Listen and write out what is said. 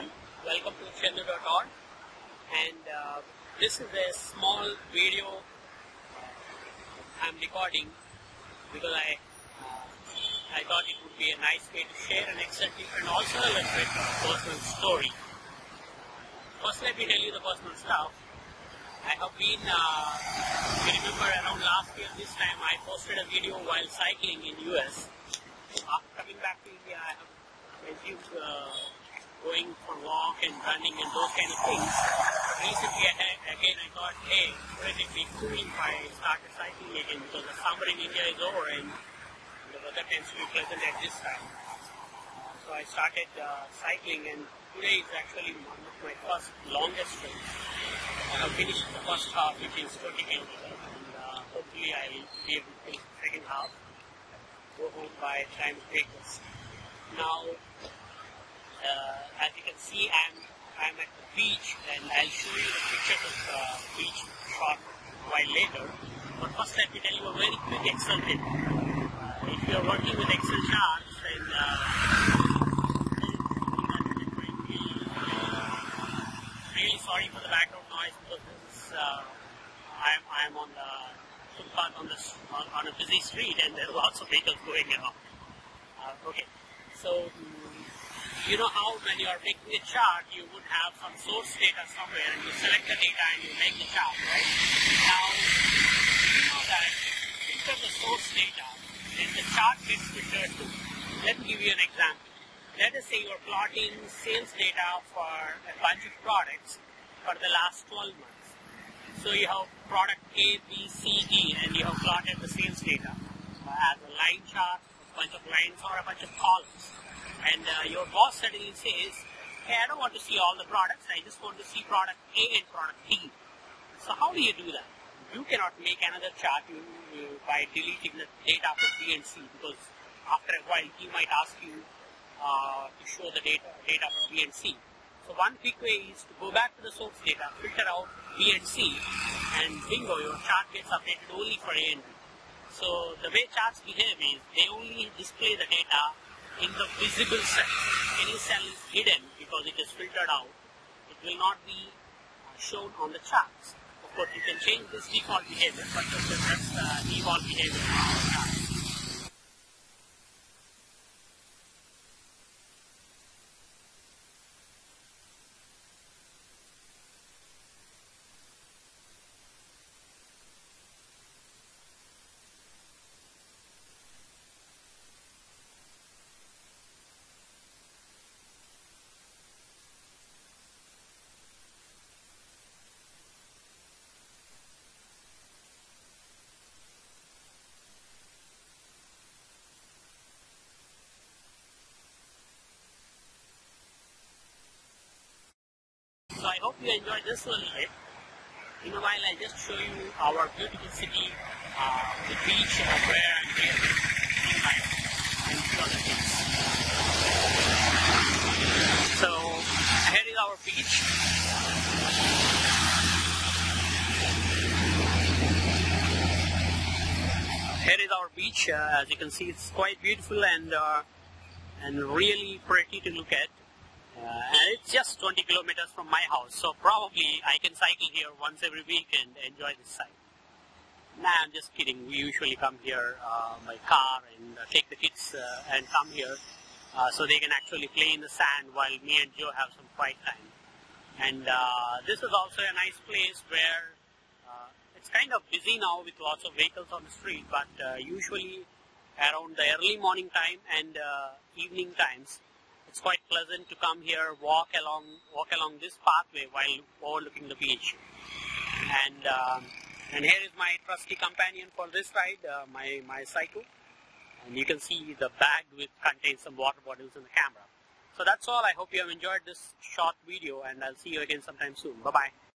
everyone. Welcome to Chandoo.org and uh, this is a small video uh, I'm recording because I uh, I thought it would be a nice way to share an excerpt and also a little bit personal story. First let me tell you the personal stuff. I have been, uh, you remember around last year this time I posted a video while cycling in US. After coming back to India I have resumed going for walk and running and those kind of things. Recently, again, I thought, hey, wouldn't it be cool if I started cycling again because the summer in India is over and the weather tends to be pleasant at this time. So I started uh, cycling and today is actually one of my first longest trips. I have finished the first half, which is 20 kilometers, and uh, hopefully I will be able to finish the second half. Go home by time to take this. Now, uh, as you can see, I'm I'm at the beach, and I'll show you the pictures of the beach shot while later. But first, let me tell you a very quick Excel tip. Uh, if you are working with Excel charts, then uh, really sorry for the background noise because uh, I'm I'm on the footpath on the on, on a busy street, and there are lots of vehicles going around. Uh, okay, so. mm, you know how when you are making a chart, you would have some source data somewhere, and you select the data and you make the chart, right? Now, now that you filter the source data, then the chart gets filtered too. Let me give you an example. Let us say you're plotting sales data for a bunch of products for the last 12 months. So you have product A, B, C, D, and you have plotted the sales data as a line chart, bunch of lines, or a bunch of columns and uh, your boss suddenly says, hey, I don't want to see all the products, I just want to see product A and product B. So how do you do that? You cannot make another chart you, you, by deleting the data for B and C because after a while he might ask you uh, to show the data, data for B and C. So one quick way is to go back to the source data, filter out B and C, and bingo, your chart gets updated only for A and B. So the way charts behave is they only display the data in the visible cell. Any cell is hidden because it is filtered out. It will not be uh, shown on the charts. Of course, you can change this default behavior, but that's the default behavior So I hope you enjoyed this little bit. In a while, I'll just show you our beautiful city, uh, the beach uh, where I'm here, things. So here is our beach. Here is our beach. Uh, as you can see, it's quite beautiful and uh, and really pretty to look at. Uh, and it's just 20 kilometers from my house, so probably I can cycle here once every week and enjoy this site. Nah, I'm just kidding. We usually come here uh, by car and uh, take the kids uh, and come here uh, so they can actually play in the sand while me and Jo have some quiet time. And uh, this is also a nice place where it's kind of busy now with lots of vehicles on the street, but usually around the early morning time and evening times, pleasant to come here, walk along, walk along this pathway while overlooking the beach. And um, and here is my trusty companion for this ride, uh, my my cycle. And you can see the bag which contains some water bottles in the camera. So that's all. I hope you have enjoyed this short video, and I'll see you again sometime soon. Bye bye.